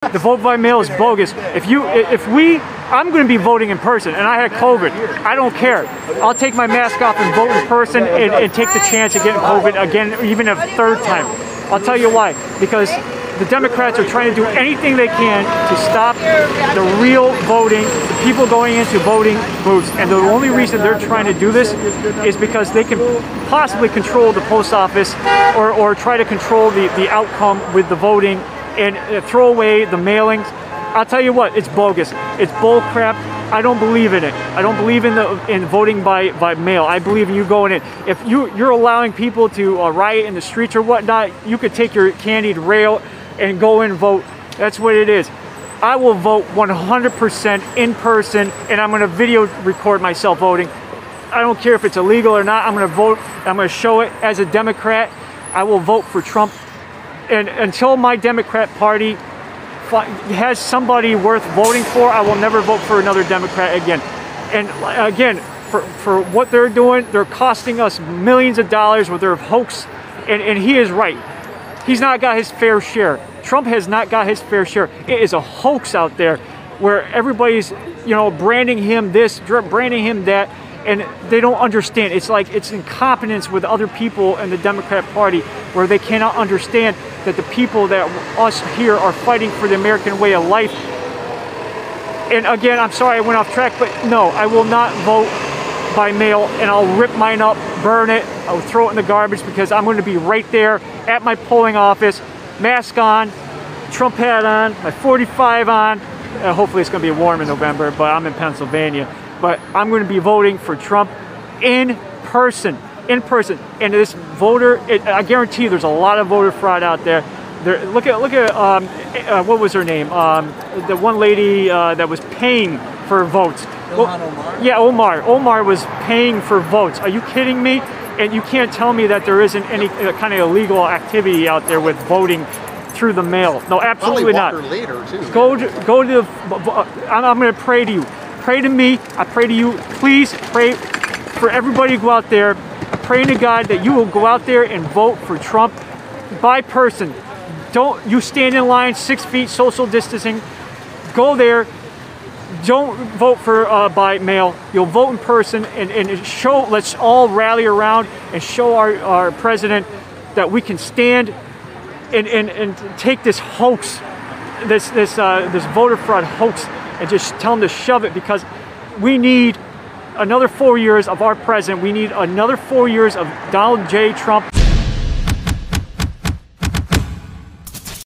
The vote by mail is bogus. If you, if we, I'm going to be voting in person, and I had COVID. I don't care. I'll take my mask off and vote in person, and, and take the chance of getting COVID again, even a third time. I'll tell you why. Because the Democrats are trying to do anything they can to stop the real voting, the people going into voting booths. And the only reason they're trying to do this is because they can possibly control the post office or, or try to control the, the outcome with the voting and uh, throw away the mailings. I'll tell you what, it's bogus. It's bull crap. I don't believe in it. I don't believe in the in voting by, by mail. I believe in you going in. If you you're allowing people to uh, riot in the streets or whatnot, you could take your candied rail and go and vote. That's what it is. I will vote 100% in person, and I'm going to video record myself voting. I don't care if it's illegal or not. I'm going to vote. I'm going to show it as a Democrat. I will vote for Trump and until my Democrat Party has somebody worth voting for, I will never vote for another Democrat again. And again, for, for what they're doing, they're costing us millions of dollars with their hoax. And, and he is right. He's not got his fair share. Trump has not got his fair share. It is a hoax out there where everybody's, you know, branding him this, branding him that and they don't understand. It's like it's incompetence with other people in the Democrat Party where they cannot understand that the people that us here are fighting for the American way of life. And again, I'm sorry I went off track, but no, I will not vote by mail and I'll rip mine up, burn it, I'll throw it in the garbage because I'm going to be right there at my polling office, mask on, Trump hat on, my 45 on. Uh, hopefully it's going to be warm in November, but I'm in Pennsylvania but I'm going to be voting for Trump in person. In person. And this voter, it, I guarantee you there's a lot of voter fraud out there. There, look at look at um, uh, what was her name? Um, the one lady uh, that was paying for votes. Well, Omar? Yeah, Omar. Omar was paying for votes. Are you kidding me? And you can't tell me that there isn't any uh, kind of illegal activity out there with voting through the mail. No, absolutely not. Later too. Go to go to the. I'm, I'm going to pray to you pray to me. I pray to you. Please pray for everybody to go out there. I pray to God that you will go out there and vote for Trump by person. Don't you stand in line six feet social distancing. Go there. Don't vote for uh, by mail. You'll vote in person and, and show. Let's all rally around and show our, our president that we can stand and, and, and take this hoax, this this uh, this voter fraud hoax and just tell them to shove it because we need another four years of our president. We need another four years of Donald J. Trump.